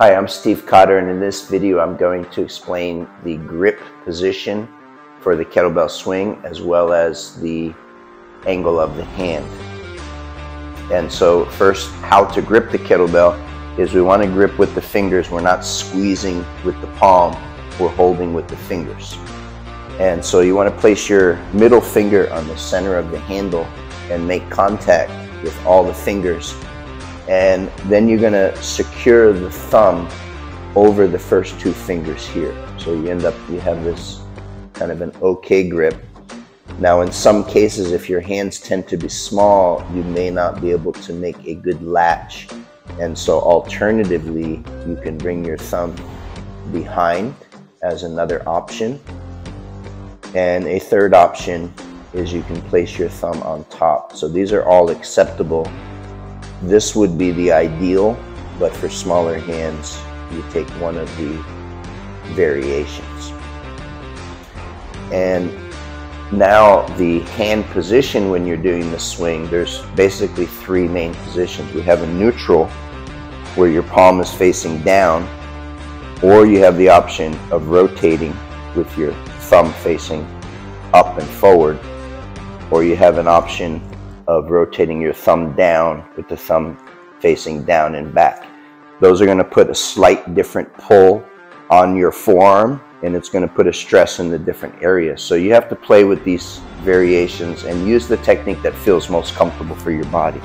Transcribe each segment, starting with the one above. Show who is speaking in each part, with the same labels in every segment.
Speaker 1: Hi, I'm Steve Cotter and in this video I'm going to explain the grip position for the kettlebell swing as well as the angle of the hand. And so first, how to grip the kettlebell is we want to grip with the fingers. We're not squeezing with the palm, we're holding with the fingers. And so you want to place your middle finger on the center of the handle and make contact with all the fingers and then you're gonna secure the thumb over the first two fingers here. So you end up, you have this kind of an okay grip. Now in some cases, if your hands tend to be small, you may not be able to make a good latch. And so alternatively, you can bring your thumb behind as another option. And a third option is you can place your thumb on top. So these are all acceptable this would be the ideal, but for smaller hands, you take one of the variations. And now the hand position when you're doing the swing, there's basically three main positions. We have a neutral where your palm is facing down, or you have the option of rotating with your thumb facing up and forward, or you have an option of rotating your thumb down with the thumb facing down and back. Those are going to put a slight different pull on your forearm and it's going to put a stress in the different areas. So you have to play with these variations and use the technique that feels most comfortable for your body.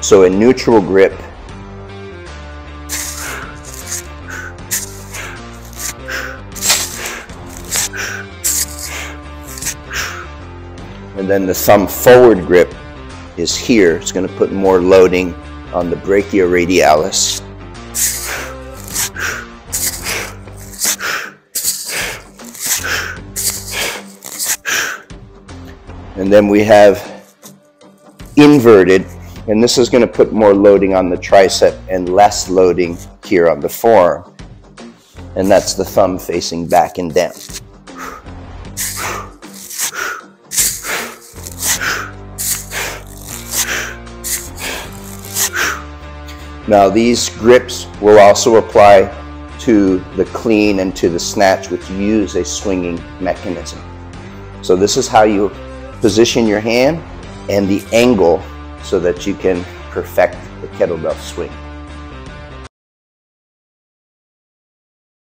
Speaker 1: So a neutral grip, And then the thumb forward grip is here. It's going to put more loading on the brachioradialis. And then we have inverted, and this is going to put more loading on the tricep and less loading here on the forearm. And that's the thumb facing back and down. Now these grips will also apply to the clean and to the snatch which use a swinging mechanism. So this is how you position your hand and the angle so that you can perfect the kettlebell swing.